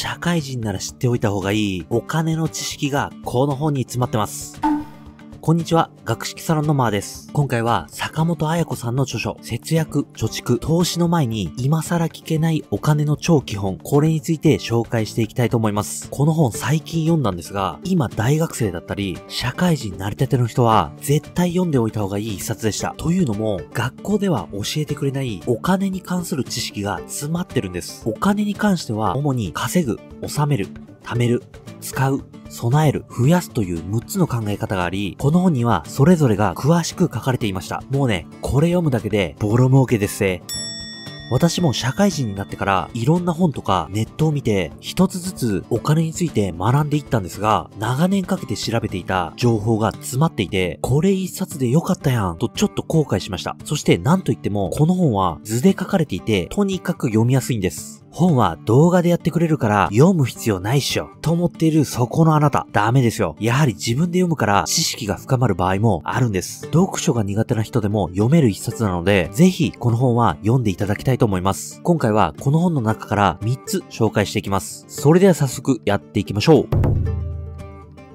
社会人なら知っておいた方がいいお金の知識がこの本に詰まってます。こんにちは、学識サロンのマーです。今回は坂本彩子さんの著書、節約、貯蓄、投資の前に今更聞けないお金の超基本、これについて紹介していきたいと思います。この本最近読んだんですが、今大学生だったり、社会人なりたての人は絶対読んでおいた方がいい一冊でした。というのも、学校では教えてくれないお金に関する知識が詰まってるんです。お金に関しては主に稼ぐ、納める、貯める、使う、備える、増やすという6つの考え方があり、この本にはそれぞれが詳しく書かれていました。もうね、これ読むだけでボロ儲けですね。私も社会人になってからいろんな本とかネットを見て一つずつお金について学んでいったんですが、長年かけて調べていた情報が詰まっていて、これ一冊でよかったやんとちょっと後悔しました。そしてなんといってもこの本は図で書かれていてとにかく読みやすいんです。本は動画でやってくれるから読む必要ないっしょ。と思っているそこのあなた。ダメですよ。やはり自分で読むから知識が深まる場合もあるんです。読書が苦手な人でも読める一冊なので、ぜひこの本は読んでいただきたいと思います。今回はこの本の中から3つ紹介していきます。それでは早速やっていきましょう。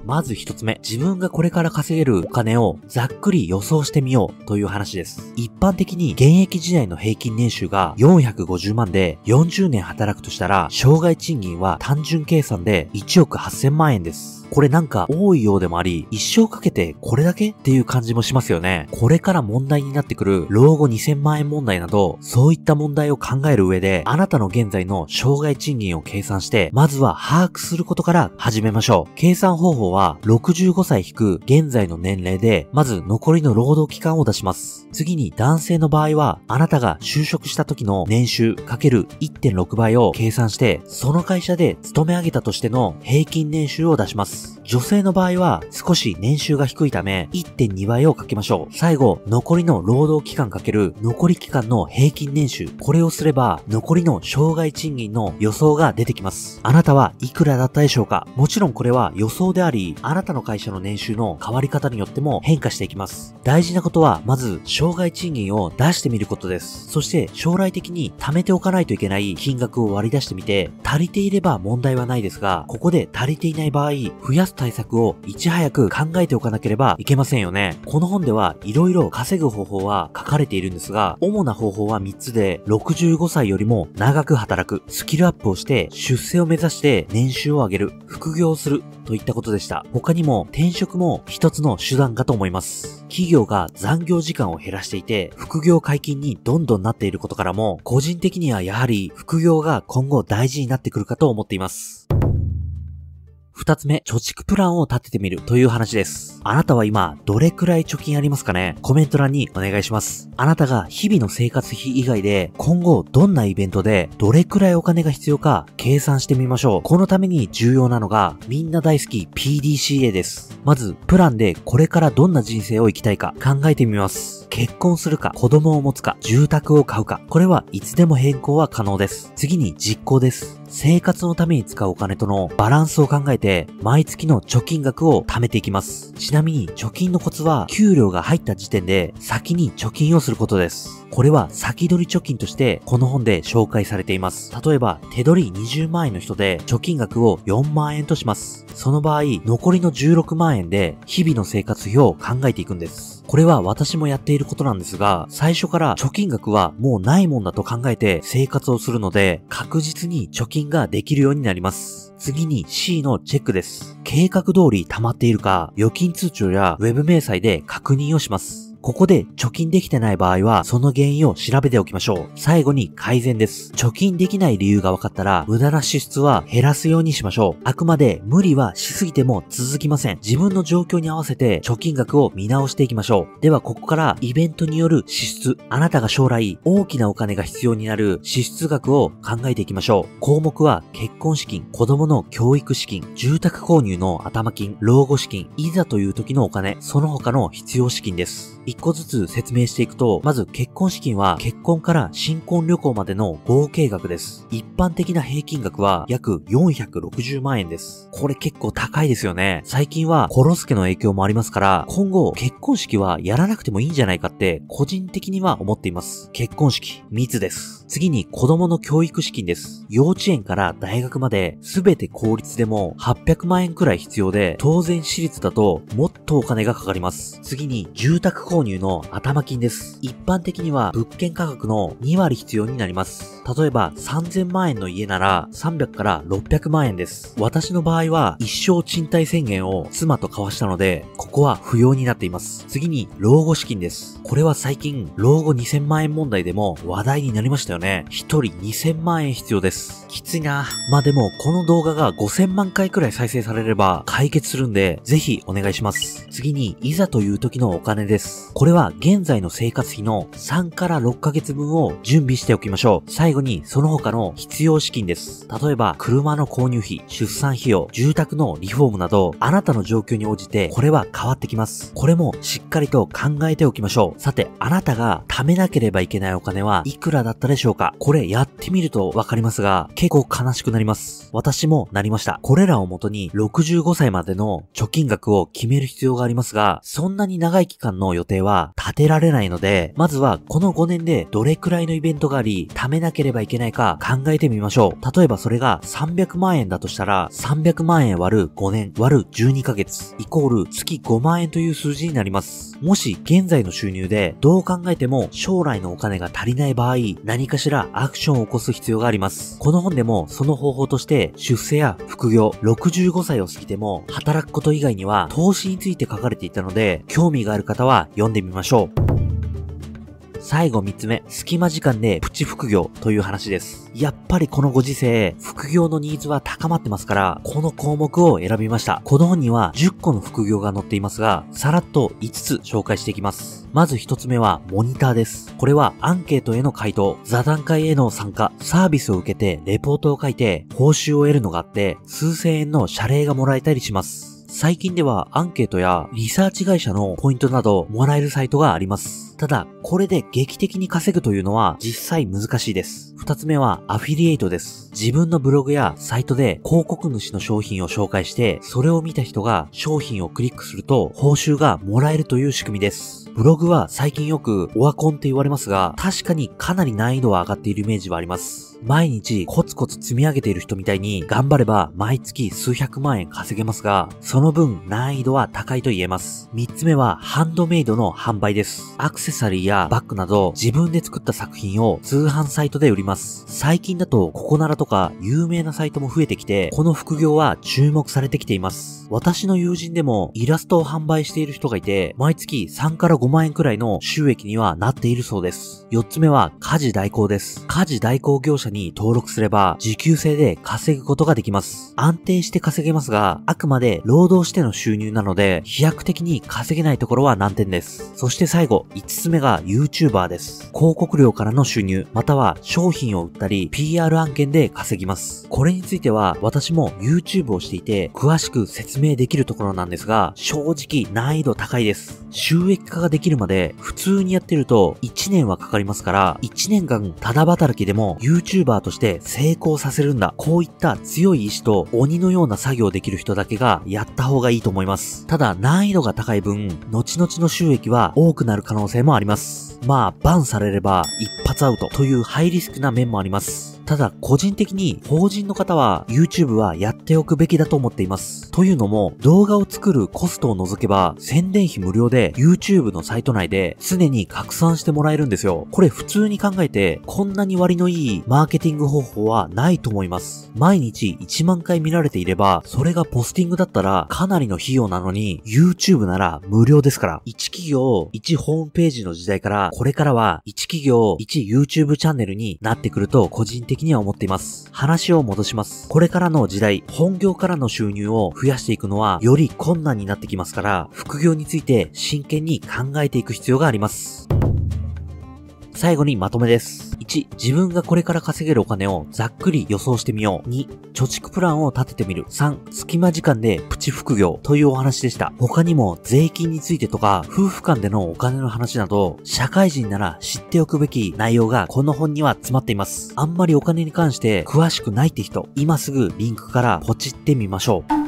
まず一つ目、自分がこれから稼げるお金をざっくり予想してみようという話です。一般的に現役時代の平均年収が450万で40年働くとしたら、障害賃金は単純計算で1億8000万円です。これなんか多いようでもあり、一生かけてこれだけっていう感じもしますよね。これから問題になってくる老後2000万円問題など、そういった問題を考える上で、あなたの現在の障害賃金を計算して、まずは把握することから始めましょう。計算方法は、65歳引く現在の年齢で、まず残りの労働期間を出します。次に男性の場合は、あなたが就職した時の年収かける1.6倍を計算して、その会社で勤め上げたとしての平均年収を出します。。ん?女性の場合は少し年収が低いため1.2倍をかけましょう。最後、残りの労働期間かける残り期間の平均年収。これをすれば残りの障害賃金の予想が出てきます。あなたはいくらだったでしょうか？もちろんこれは予想であり、あなたの会社の年収の変わり方によっても変化していきます。大事なことは、まず、障害賃金を出してみることです。そして、将来的に貯めておかないといけない金額を割り出してみて、足りていれば問題はないですが、ここで足りていない場合、増やす対策をいち早く考えておかなければいけませんよね。この本では色々稼ぐ方法は書かれているんですが、主な方法は3つで、65歳よりも長く働く、スキルアップをして出世を目指して年収を上げる、副業をするといったことでした。他にも転職も一つの手段かと思います。企業が残業時間を減らしていて、副業解禁にどんどんなっていることからも、個人的にはやはり副業が今後大事になってくるかと思っています。二つ目、貯蓄プランを立ててみるという話です。あなたは今、どれくらい貯金ありますかね？コメント欄にお願いします。あなたが日々の生活費以外で、今後どんなイベントでどれくらいお金が必要か計算してみましょう。このために重要なのが、みんな大好き PDCA です。まず、プランでこれからどんな人生を生きたいか考えてみます。結婚するか、子供を持つか、住宅を買うか、これはいつでも変更は可能です。次に実行です。生活のために使うお金とのバランスを考えて、毎月の貯金額を貯めていきます。ちなみに、貯金のコツは、給料が入った時点で、先に貯金をすることです。これは、先取り貯金として、この本で紹介されています。例えば、手取り20万円の人で、貯金額を4万円とします。その場合、残りの16万円で、日々の生活費を考えていくんです。これは私もやっていることなんですが、最初から貯金額はもうないもんだと考えて生活をするので、確実に貯金ができるようになります。次に C のチェックです。計画通り溜まっているか、預金通帳や Web 明細で確認をします。ここで貯金できてない場合は、その原因を調べておきましょう。最後に改善です。貯金できない理由が分かったら、無駄な支出は減らすようにしましょう。あくまで無理はしすぎても続きません。自分の状況に合わせて貯金額を見直していきましょう。では、ここからイベントによる支出、あなたが将来大きなお金が必要になる支出額を考えていきましょう。項目は結婚資金、子供の教育資金、住宅購入の頭金、老後資金、いざという時のお金、その他の必要資金です。一個ずつ説明していくと、まず結婚資金は結婚から新婚旅行までの合計額です。一般的な平均額は約460万円です。これ結構高いですよね。最近はコロスケの影響もありますから、今後結婚式はやらなくてもいいんじゃないかって個人的には思っています。結婚式、密です。次に子供の教育資金です。幼稚園から大学まで全て公立でも800万円くらい必要で、当然私立だともっとお金がかかります。次に住宅購入の頭金です。一般的には物件価格の2割必要になります。例えば3000万円の家なら300から600万円です。私の場合は一生賃貸宣言を妻と交わしたので、ここは不要になっています。次に老後資金です。これは最近老後2000万円問題でも話題になりましたよね。1人2000万円必要です。きついな。まあでも、この動画が5000万回くらい再生されれば解決するんで、ぜひお願いします。次に、いざという時のお金です。これは現在の生活費の3から6ヶ月分を準備しておきましょう。最後に、その他の必要資金です。例えば、車の購入費、出産費用、住宅のリフォームなど、あなたの状況に応じて、これは変わってきます。これもしっかりと考えておきましょう。さて、あなたが貯めなければいけないお金はいくらだったでしょうか？これやってみるとわかりますが、結構悲しくなります。私もなりました。これらをもとに65歳までの貯金額を決める必要がありますが、そんなに長い期間の予定は立てられないので、まずはこの5年でどれくらいのイベントがあり、貯めなければいけないか考えてみましょう。例えばそれが300万円だとしたら、300万円割る5年割る12ヶ月イコール月5万円という数字になります。もし現在の収入でどう考えても将来のお金が足りない場合、何かしらアクションを起こす必要があります。この本でもその方法として出世や副業、65歳を過ぎても働くこと以外には投資について書かれていたので、興味がある方は読んでみましょう。最後3つ目、隙間時間でプチ副業という話です。やっぱりこのご時世、副業のニーズは高まってますから、この項目を選びました。この本には10個の副業が載っていますが、さらっと5つ紹介していきます。まず1つ目は、モニターです。これはアンケートへの回答、座談会への参加、サービスを受けてレポートを書いて、報酬を得るのがあって、数千円の謝礼がもらえたりします。最近ではアンケートやリサーチ会社のポイントなどもらえるサイトがあります。ただ、これで劇的に稼ぐというのは実際難しいです。二つ目はアフィリエイトです。自分のブログやサイトで広告主の商品を紹介して、それを見た人が商品をクリックすると報酬がもらえるという仕組みです。ブログは最近よくオワコンって言われますが、確かにかなり難易度は上がっているイメージはあります。毎日コツコツ積み上げている人みたいに頑張れば毎月数百万円稼げますが、その分難易度は高いと言えます。三つ目はハンドメイドの販売です。アクセサリーやバッグなど自分で作った作品を通販サイトで売ります。最近だとココナラとか有名なサイトも増えてきて、この副業は注目されてきています。私の友人でもイラストを販売している人がいて、毎月3から5 5万円くらいの収益にはなっているそうです。四つ目は家事代行です。家事代行業者に登録すれば時給制で稼ぐことができます。安定して稼げますが、あくまで労働しての収入なので、飛躍的に稼げないところは難点です。そして最後、5つ目が YouTuber です。広告料からの収入、または商品を売ったり、PR 案件で稼ぎます。これについては、私も YouTube をしていて、詳しく説明できるところなんですが、正直難易度高いです。収益化がでできるまで、普通にやってると1 1年はかかりますから、1年間ただ働きでも YouTuber として成功させるんだ。こういった強い意志と鬼のような作業できる人だけがやった方がいいと思います。ただ難易度が高い分、後々の収益は多くなる可能性もあります。まあ、バンされれば一発アウトというハイリスクな面もあります。ただ、個人的に法人の方は YouTube はやっておくべきだと思っています。というのも、動画を作るコストを除けば、宣伝費無料で YouTube のサイト内で常に拡散してもらえるんですよ。これ普通に考えて、こんなに割のいいマーケティング方法はないと思います。毎日1万回見られていれば、それがポスティングだったらかなりの費用なのに、YouTube なら無料ですから。1企業、1ホームページの時代から、これからは1企業、1 YouTube チャンネルになってくると個人的には思っています。話を戻します。これからの時代、本業からの収入を増やしていくのはより困難になってきますから、副業について真剣に考えていく必要があります。最後にまとめです。1、自分がこれから稼げるお金をざっくり予想してみよう。2、貯蓄プランを立ててみる。3、隙間時間でプチ副業というお話でした。他にも税金についてとか、夫婦間でのお金の話など、社会人なら知っておくべき内容がこの本には詰まっています。あんまりお金に関して詳しくないって人、今すぐリンクからポチってみましょう。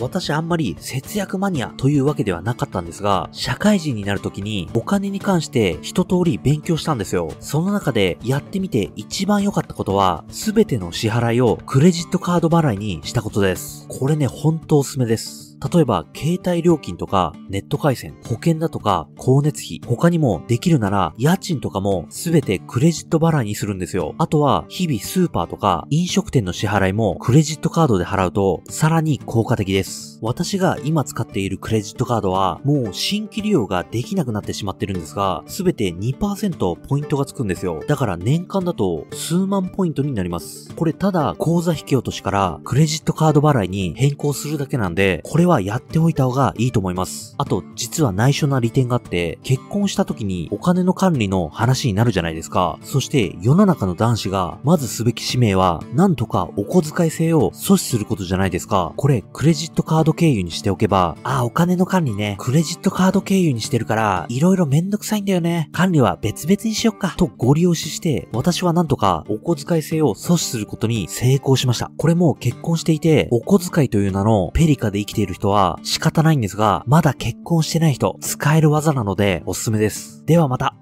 私あんまり節約マニアというわけではなかったんですが、社会人になる時にお金に関して一通り勉強したんですよ。その中でやってみて一番良かったことは、すべての支払いをクレジットカード払いにしたことです。これね、ほんとおすすめです。例えば、携帯料金とか、ネット回線、保険だとか、光熱費、他にもできるなら、家賃とかもすべてクレジット払いにするんですよ。あとは、日々スーパーとか、飲食店の支払いもクレジットカードで払うと、さらに効果的です。私が今使っているクレジットカードは、もう新規利用ができなくなってしまってるんですが、すべて2%ポイントがつくんですよ。だから年間だと数万ポイントになります。これただ、口座引き落としからクレジットカード払いに変更するだけなんで、これははやっておいた方がいいと思います。あと、実は内緒な利点があって、結婚した時にお金の管理の話になるじゃないですか。そして世の中の男子がまずすべき使命は、なんとかお小遣い制を阻止することじゃないですか。これ、クレジットカード経由にしておけば、ああ、お金の管理ね、クレジットカード経由にしてるから、いろいろめんどくさいんだよね。管理は別々にしよっか。とご利用しして、私はなんとかお小遣い制を阻止することに成功しました。これも結婚していて、お小遣いという名のペリカで生きているる人は仕方ないんですが、まだ結婚してない人、使える技なのでおすすめです。ではまた。